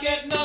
get no